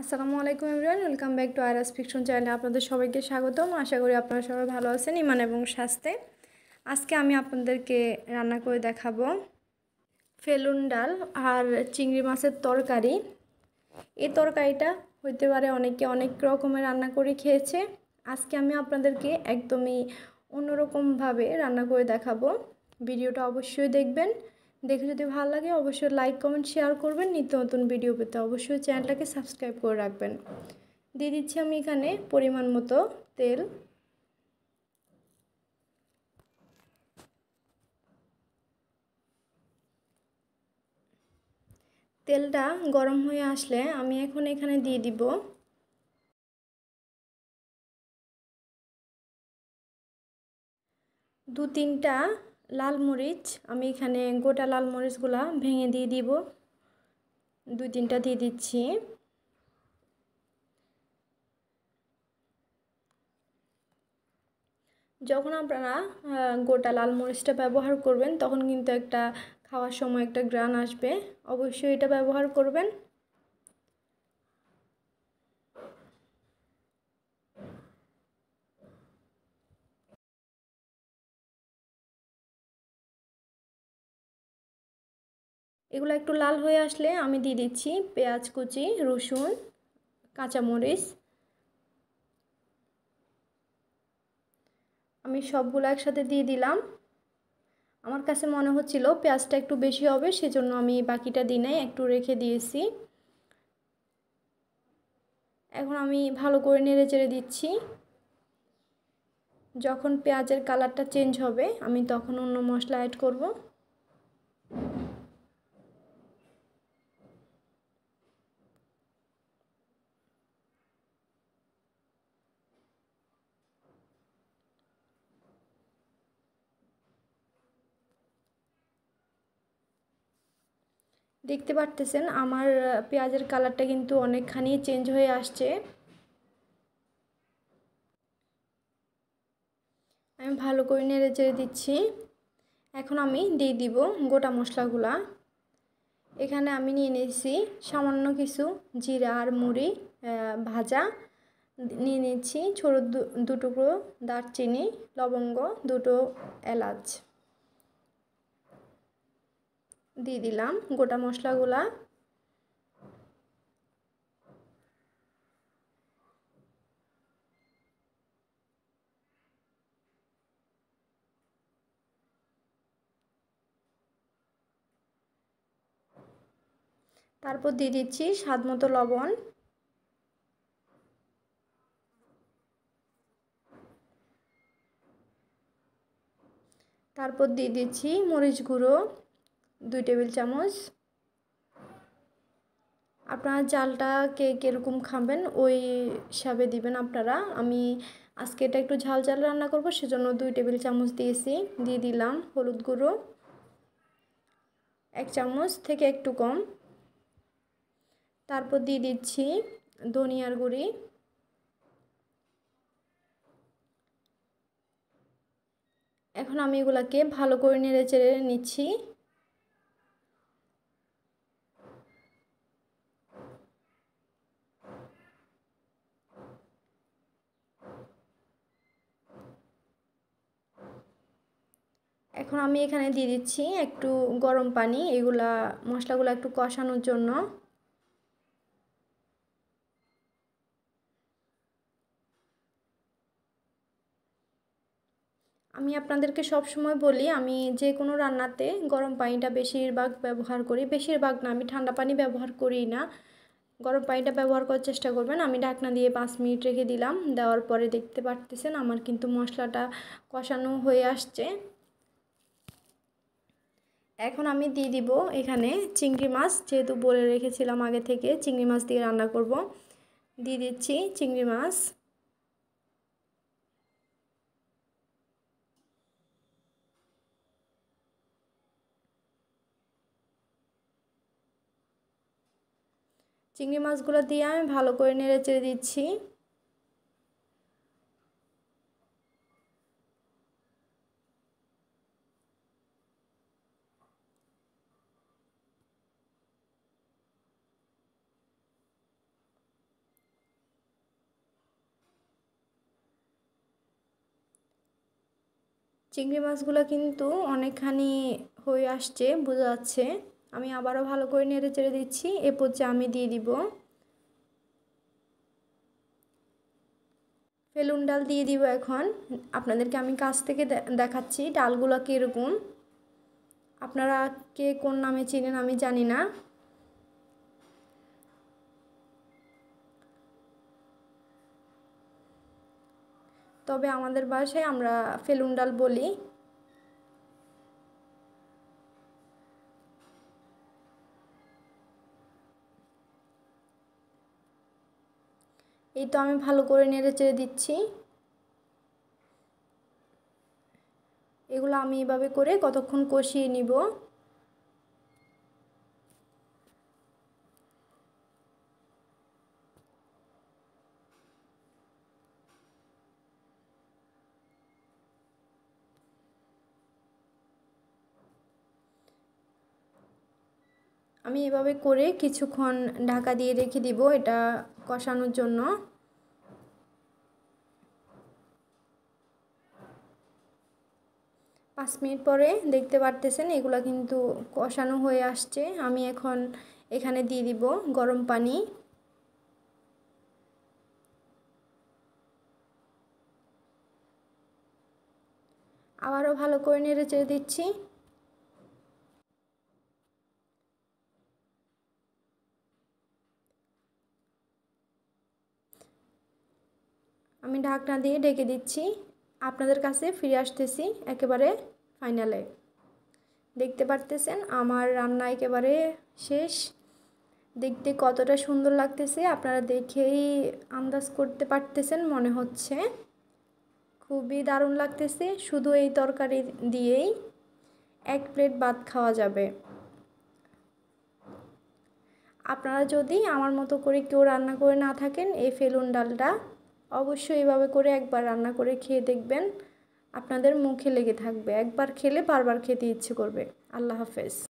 আসসালামু আলাইকুম everyone, welcome back to Iras fiction চ্যানেলে আপনাদের সবাইকে স্বাগতম। আশা করি আপনারা সবাই ভালো আছেন ইমান এবং স্বাস্থ্যে। আজকে আমি আপনাদেরকে রান্না করে দেখাবো ফেলুন ডাল আর চিংড়ি মাছের তরকারি। এই তরকারিটা হইতে পারে অনেকে অনেক রকমের রান্না করে খেয়েছে। আজকে আমি আপনাদেরকে একদমই অন্যরকমভাবে রান্না করে দেখাবো। ভিডিওটা অবশ্যই দেখবেন। দেখে যদি ভালো লাগে, অবশ্যই লাইক কমেন্ট শেয়ার করবেন। নিত্য নতুন ভিডিও পেতে অবশ্যই চ্যানেলটাকে সাবস্ক্রাইব করে রাখবেন। দিয়ে দিচ্ছি আমি এখানে পরিমাণ মতো তেল। তেলটা গরম হয়ে আসলে আমি এখন এখানে দিয়ে দিব। দু তিনটা লাল মরিচ, আমি এখানে গোটা লাল মরিচগুলা ভেঙে দিয়ে দিব। দুই তিনটা দিয়ে দিচ্ছি। যখন আপনারা গোটা লাল মরিচটা ব্যবহার করবেন, তখন কিন্তু একটা খাওয়ার সময় একটা গ্রান আসবে। অবশ্যই এটা ব্যবহার করবেন। এগুলো একটু লাল হয়ে আসলে আমি দিয়ে দিচ্ছি পেঁয়াজ কুচি, রসুন, কাঁচামরিচ। আমি সবগুলো একসাথে দিয়ে দিলাম। আমার কাছে মনে হচ্ছিল পেঁয়াজটা একটু বেশি হবে, সেজন্য আমি বাকিটা দিনে একটু রেখে দিয়েছি। এখন আমি ভালো করে নেড়ে চেড়ে দিচ্ছি। যখন পেঁয়াজের কালারটা চেঞ্জ হবে, আমি তখন অন্য মশলা অ্যাড করব। দেখতে পারতেছেন, আমার পেঁয়াজের কালারটা কিন্তু অনেকখানি চেঞ্জ হয়ে আসছে। আমি ভালো করে নেড়ে চেড়ে দিচ্ছি। এখন আমি দিয়ে দিব গোটা মশলাগুলা। এখানে আমি নিয়ে নিয়েছি সামান্য কিছু জিরা আর মুড়ি ভাজা। নিয়ে নিচ্ছি ছোটো দু টুকরো দারচিনি, লবঙ্গ, দুটো এলাচ। দিয়ে দিলাম গোটা মশলাগুলা। তারপর দিয়ে দিচ্ছি স্বাদ মতো লবণ। তারপর দিয়ে দিচ্ছি মরিচ গুঁড়ো। দুই টেবিল চামচ। আপনারা জালটা কে কীরকম খাবেন ওই হিসাবে দিবেন আপনারা। আমি আজকে এটা একটু ঝাল ঝাল রান্না করব, সেজন্য দুই টেবিল চামচ দিয়েছি, দিয়ে দিলাম হলুদ গুঁড়ো। এক চামচ থেকে একটু কম। তারপর দিয়ে দিচ্ছি ধনিয়ার গুঁড়ি। এখন আমি এগুলাকে ভালো করে নেড়ে চেড়ে নিচ্ছি। এখন আমি এখানে দিয়ে দিচ্ছি একটু গরম পানি, এগুলা মশলাগুলো একটু কষানোর জন্য। আমি আপনাদেরকে সব সময় বলি, আমি যে কোনো রান্নাতে গরম পানিটা বেশিরভাগ ব্যবহার করি। বেশিরভাগ না, আমি ঠান্ডা পানি ব্যবহার করি না। গরম পানিটা ব্যবহার করার চেষ্টা করবেন। আমি ঢাকনা দিয়ে পাঁচ মিনিট রেখে দিলাম। দেওয়ার পরে দেখতে পারতেছেন আমার কিন্তু মশলাটা কষানো হয়ে আসছে। এখন আমি দিয়ে দিব এখানে চিংড়ি মাছ, যেহেতু বলে রেখেছিলাম আগে থেকে চিংড়ি মাছ দিয়ে রান্না করব। দিয়ে দিচ্ছি চিংড়ি মাছ। চিংড়ি মাছগুলো দিয়ে আমি ভালো করে নেড়ে চেড়ে দিচ্ছি। চিংড়ি মাছগুলো কিন্তু অনেকখানি হয়ে আসছে, বোঝা যাচ্ছে। আমি আবারও ভালো করে নেড়ে চেড়ে দিচ্ছি, এ পর্যায়ে আমি দিয়ে দিব। ফেলুন ডাল দিয়ে দিব এখন। আপনাদেরকে আমি কাছ থেকে দেখাচ্ছি ডালগুলো কীরকম। আপনারা কে কোন নামে চিনেন আমি জানি না। তবে আমাদের বাসায় আমরা ফেলুন ডাল বলি। এই তো আমি ভালো করে নেড়ে চেড়ে দিচ্ছি। এগুলো আমি এভাবে করে কতক্ষণ কষিয়ে নিব? আমি এভাবে করে কিছুক্ষণ ঢাকা দিয়ে রেখে দিব এটা কষানোর জন্য। পাঁচ মিনিট পরে দেখতে পারতেছেন এগুলো কিন্তু কষানো হয়ে আসছে। আমি এখন এখানে দিয়ে দিব গরম পানি। আবারও ভালো করে নেড়ে চেড়ে দিচ্ছি। আমি ঢাকনা দিয়ে ঢেকে দিচ্ছি। আপনাদের কাছে ফিরে আসতেছি একেবারে ফাইনালে। দেখতে পারতেছেন আমার রান্না একেবারে শেষ। দেখতে কতটা সুন্দর লাগতেছে, আপনারা দেখেই আন্দাজ করতে পারতেছেন মনে হচ্ছে। খুবই দারুণ লাগতেছে, শুধু এই তরকারি দিয়েই এক প্লেট ভাত খাওয়া যাবে। আপনারা যদি আমার মতো করে কেউ রান্না করে না থাকেন, এই ফেলুন ডালটা অবশ্যই এভাবে করে একবার রান্না করে খেয়ে দেখবেন, আপনাদের মুখে লেগে থাকবে। একবার খেলে বারবার খেতে ইচ্ছে করবে। আল্লাহ হাফেজ।